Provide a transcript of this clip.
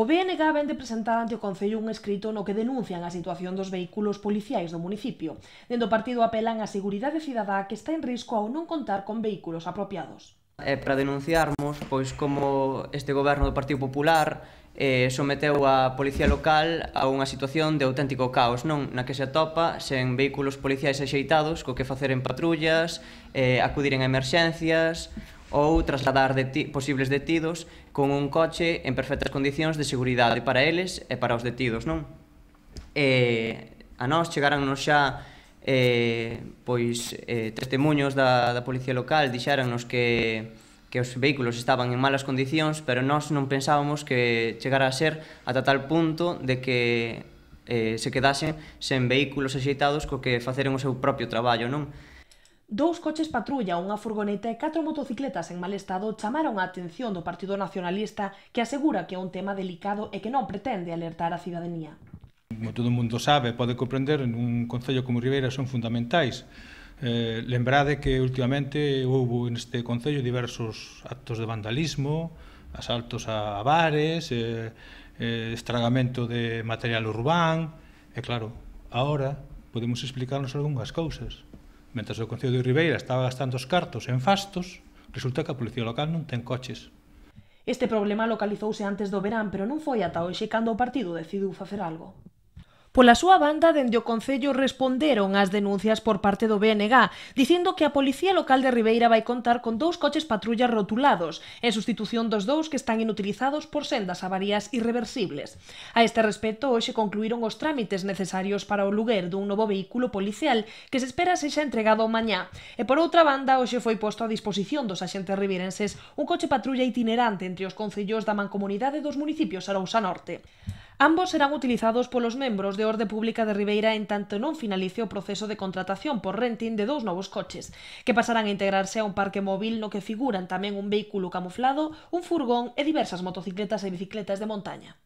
O BNG vende presentar ante o Concello un escrito no que denuncian a situación dos vehículos policiais do municipio. Dende o partido apelan á seguridade cidadá que está en risco ao non contar con vehículos apropiados. É para denunciarmos pois como este goberno do Partido Popular eh, someteu a policía local a unha situación de auténtico caos, non na que se atopa sen vehículos policiais axeitados co que facer en patrullas, eh, acudir en emerxencias, ou trasladar deti posibles detidos con un coche en perfectas condicións de seguridade para eles e para os detidos, non? E a nós chegarannos xa eh, pois eh, testemunhos da, da policía local dixérannos que que os vehículos estaban en malas condicións, pero nós non pensábamos que chegara a ser ata tal punto de que eh, se quedasen sen vehículos axeitados co que faceron o seu propio traballo, non? Dous coches patrulla, unha furgoneta e catro motocicletas en mal estado chamaron a atención do Partido Nacionalista que asegura que é un tema delicado e que non pretende alertar a cidadanía. Como todo o mundo sabe, pode comprender, nun concello como Ribeira son fundamentais. Eh, lembrade que últimamente houve neste concello diversos actos de vandalismo, asaltos a bares, eh, eh, estragamento de material urbán, e claro, agora podemos explicarnos algunhas cousas. Mentre o Concello de Ribeira estaba gastando os cartos en fastos, resulta que a Policía Local non ten coches. Este problema localizouse antes do verán, pero non foi ata hoxe cando o partido decidiu facer algo. Pola súa banda, dende o Concello responderon ás denuncias por parte do BNG, dicindo que a Policía Local de Ribeira vai contar con dous coches patrulla rotulados, en sustitución dos dous que están inutilizados por sendas avarías irreversibles. A este respecto, hoxe concluíron os trámites necesarios para o luguer dun novo vehículo policial que se espera sexa entregado mañá. E por outra banda, hoxe foi posto a disposición dos axentes riberenses un coche patrulla itinerante entre os concellos da Mancomunidade dos municipios Arousa Norte. Ambos serán utilizados polos membros de Orde Pública de Ribeira en tanto non finalice o proceso de contratación por renting de dous novos coches, que pasarán a integrarse a un parque móvil no que figuran tamén un vehículo camuflado, un furgón e diversas motocicletas e bicicletas de montaña.